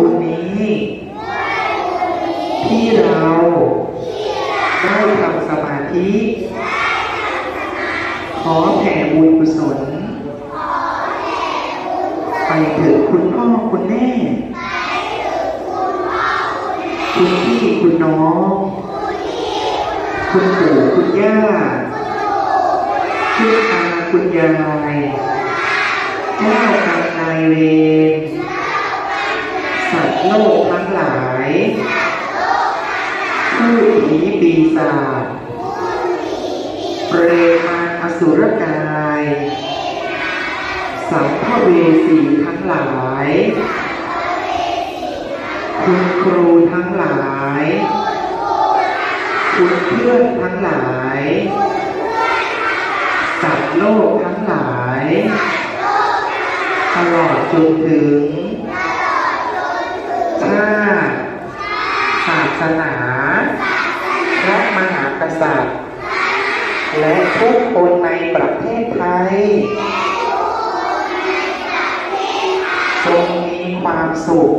บุญนี้ที่เราได้ทำสมาธิ ขอแผ่บุญกุศล ไปถึงคุณพ่อคุณแม่ คุณพี่คุณน้อง คุณปู่คุณย่า คุณอาคุณยายเจ้ากรรมนายเวร สัตว์โลกทั้งหลายผู้ผีปีศาจเปรตมาอสุรกาย สัมภเวสีทั้งหลาย คุณครูทั้งหลาย คุณเพื่อนทั้งหลายสัตว์โลกทั้งหลาย ตลอดจนถึง ชาติศาสนาพระมหากษัตริย์ และทุกคนในประเทศไทยจงมีความสุข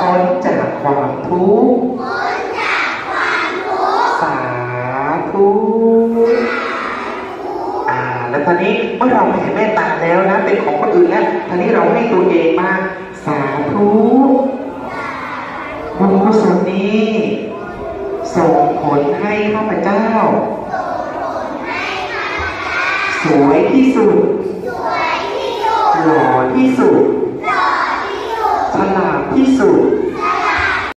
พ้นจากความทุกข์สาธุอ่า แล้วตอนนี้เมื่อเราแผ่เมตตาแล้วนะ เป็นของคนอื่นแล้วตอนนี้เราให้ตัวเองมาง สาธุบุญกุศลนี้ ส่งผลให้ข้าพเจ้า สวยที่สุดหล่อที่สุด